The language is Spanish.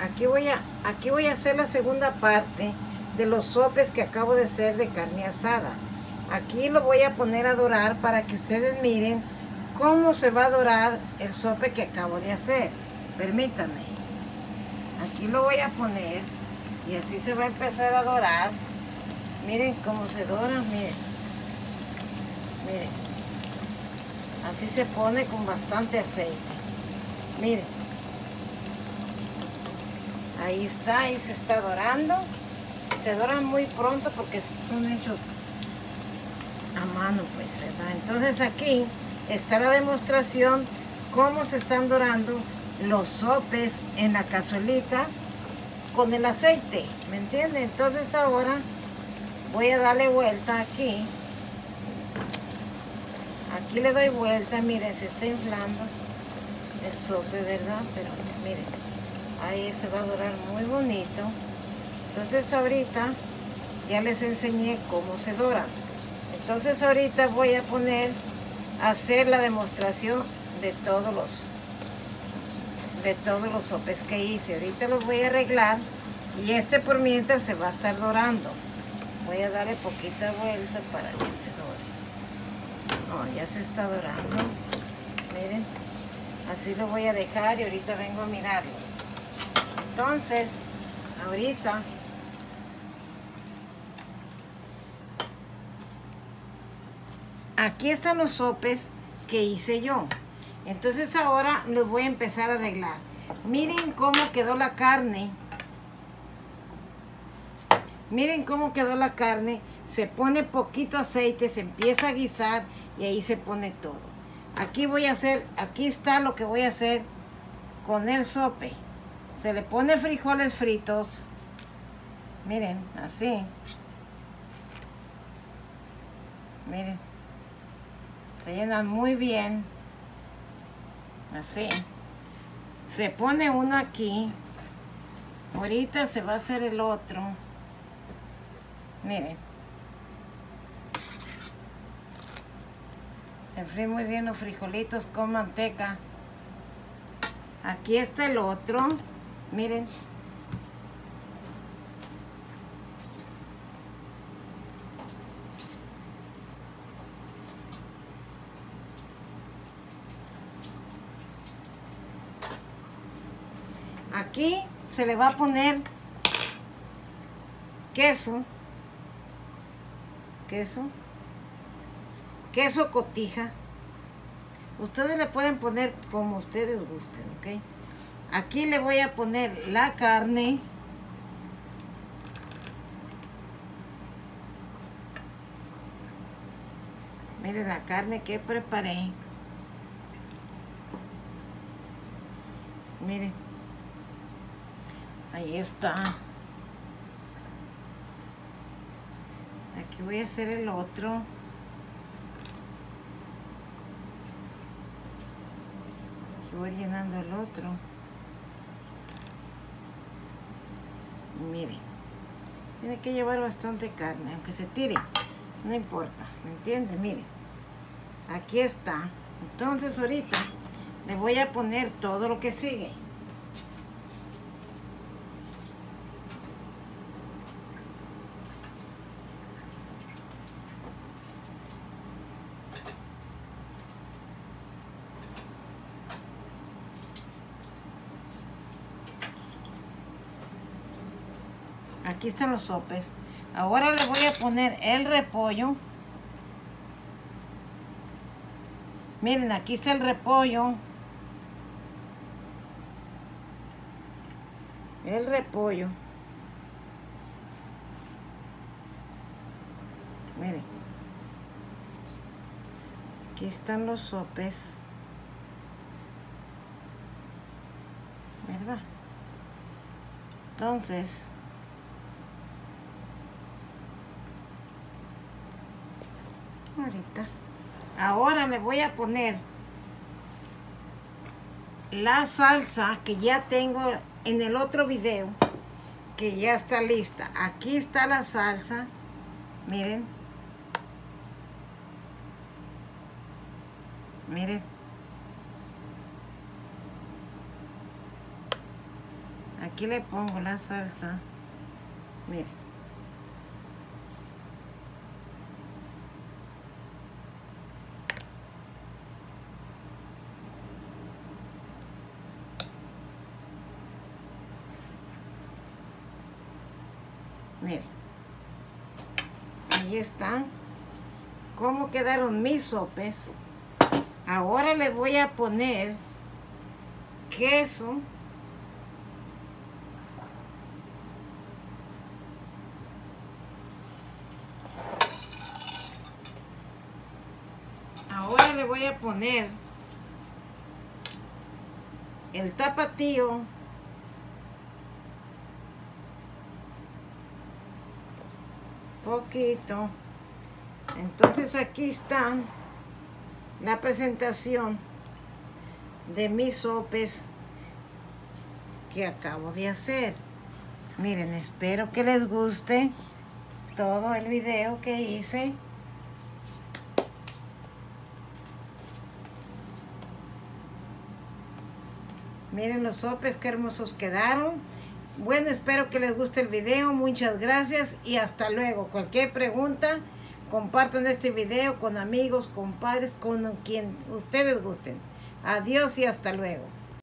aquí voy a aquí voy a hacer la segunda parte de los sopes que acabo de hacer de carne asada. Aquí lo voy a poner a dorar para que ustedes miren cómo se va a dorar el sope que acabo de hacer. Permítanme aquí lo voy a poner y así se va a empezar a dorar. Miren cómo se dora miren. Miren. Así se pone con bastante aceite. Miren ahí está ahí se está dorando se doran muy pronto porque son hechos a mano pues verdad entonces aquí está la demostración cómo se están dorando los sopes en la cazuelita con el aceite, ¿me entienden? Entonces ahora voy a darle vuelta aquí. Aquí le doy vuelta, miren, se está inflando el sope, ¿verdad? Pero miren, ahí se va a dorar muy bonito. Entonces ahorita ya les enseñé cómo se dora. Entonces ahorita voy a poner, a hacer la demostración de todos los de todos los sopes que hice. Ahorita los voy a arreglar y este por mientras se va a estar dorando. Voy a darle poquita vuelta para que se dore. Oh, ya se está dorando. Miren, así lo voy a dejar y ahorita vengo a mirarlo. Entonces, ahorita aquí están los sopes que hice yo. Entonces ahora los voy a empezar a arreglar. Miren cómo quedó la carne. Miren cómo quedó la carne. Se pone poquito aceite, se empieza a guisar y ahí se pone todo. Aquí voy a hacer, aquí está lo que voy a hacer con el sope. Se le pone frijoles fritos. Miren, así. Miren. Se llenan muy bien. Así. Se pone uno aquí. Ahorita se va a hacer el otro. Miren. Se enfríen muy bien los frijolitos con manteca. Aquí está el otro miren aquí se le va a poner queso, queso, queso cotija. Ustedes le pueden poner como ustedes gusten, ¿ok? Aquí le voy a poner la carne. Miren la carne que preparé. Miren. Ahí está. Aquí voy a hacer el otro. Aquí voy llenando el otro. Miren. Tiene que llevar bastante carne, aunque se tire. No importa, ¿me entiende? Miren. Aquí está. Entonces ahorita le voy a poner todo lo que sigue. Aquí están los sopes. Ahora le voy a poner el repollo. Miren, aquí está el repollo. El repollo. Miren. Aquí están los sopes. ¿Verdad? Entonces, ahorita. Ahora le voy a poner la salsa que ya tengo en el otro video, que ya está lista. Aquí está la salsa, miren. Miren. aquí le pongo la salsa. Mire. Mire. Ahí están. ¿Cómo quedaron mis sopes? Ahora le voy a poner queso. Ahora le voy a poner el tapatío. Poquito. Entonces aquí está la presentación de mis sopes que acabo de hacer. Miren, espero que les guste todo el video que hice. Miren los sopes, qué hermosos quedaron. Bueno, espero que les guste el video. Muchas gracias y hasta luego. Cualquier pregunta, compartan este video con amigos, con padres, con quien ustedes gusten. Adiós y hasta luego.